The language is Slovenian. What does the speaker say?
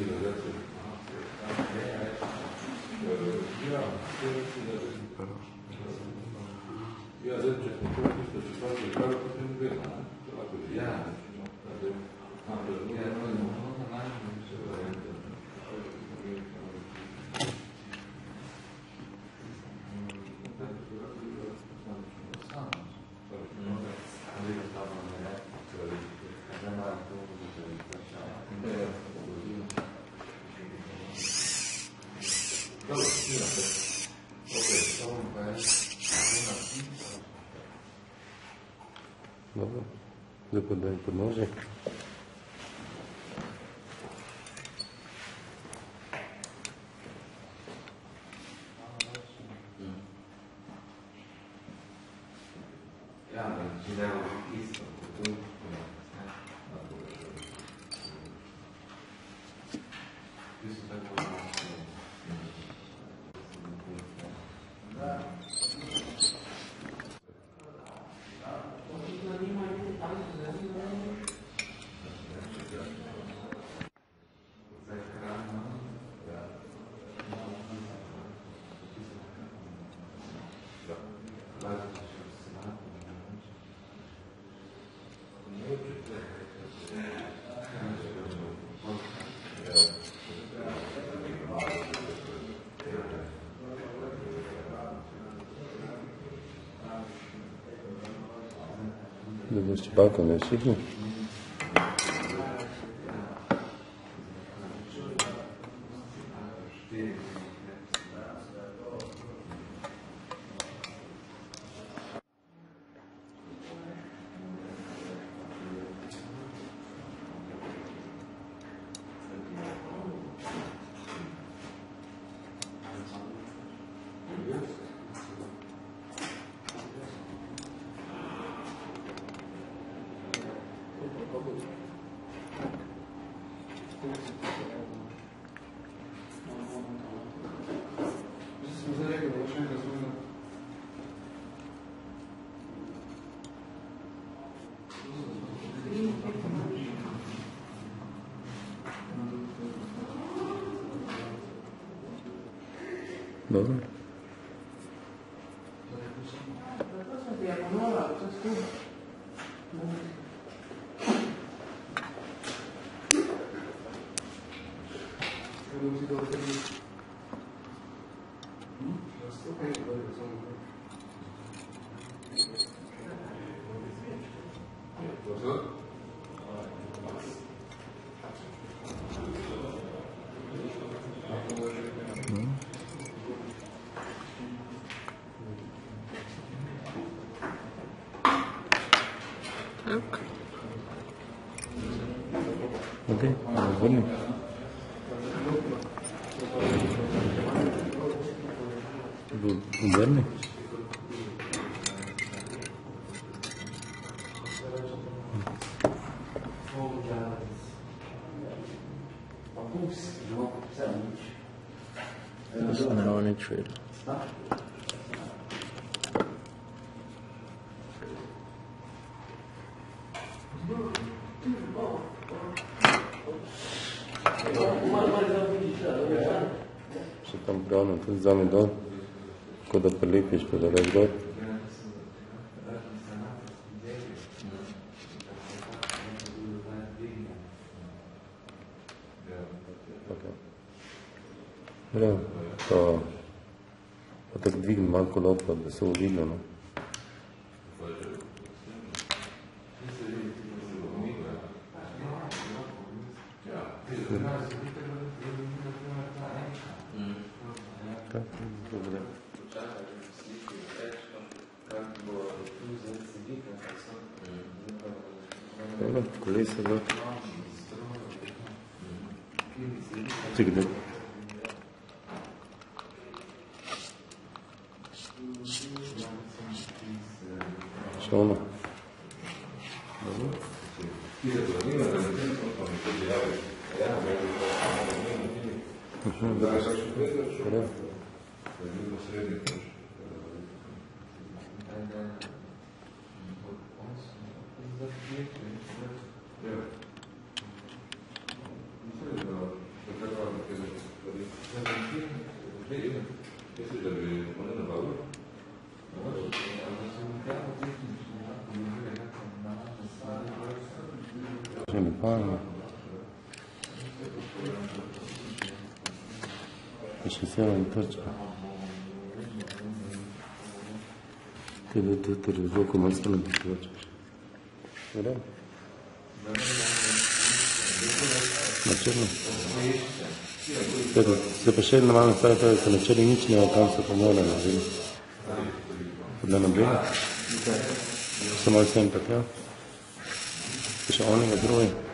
己留在这里啊，然后原来呃医院这个是个呃医院的整个是说里边分配嘛，对吧？鬼院。Добре. Закладай подножі. Yeah, but you know, he's Do Bhakti Bhakti, não é Dobro. Thank you. Okay. Okay, good Good, It's an hour and a trade. Tam pravno, tudi vzame dol, ko da prelepiš, pa da daš gor. Okay. Prav, pa, pa tako dvigni malo kolo, pa da se bo videlo, no. Tak, dobro. Dobro, kolesa gor. Čekaj, da. Še ono. Dobro. Mhm, dobro. Prav. Pa. Je še vse in točka. Kaj da to ter zvoko malo stane počeš. Dobro? Na črno? Tako, se pa še malo stvar, to je, se na črni nič ne kam se pa mora narediti. Da na belo? Samo sem tako, is owning a drawing.